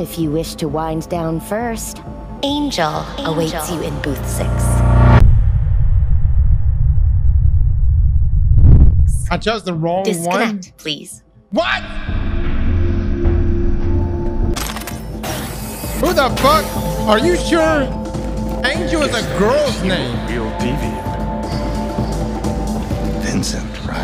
If you wish to wind down first, Angel, awaits you in booth six. I chose the wrong one. Disconnect, please. What? Who the fuck? Are you sure Angel is a girl's name? Real deviant. Vincent, right?